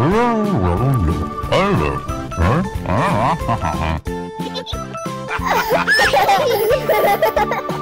Ha ha ha ha!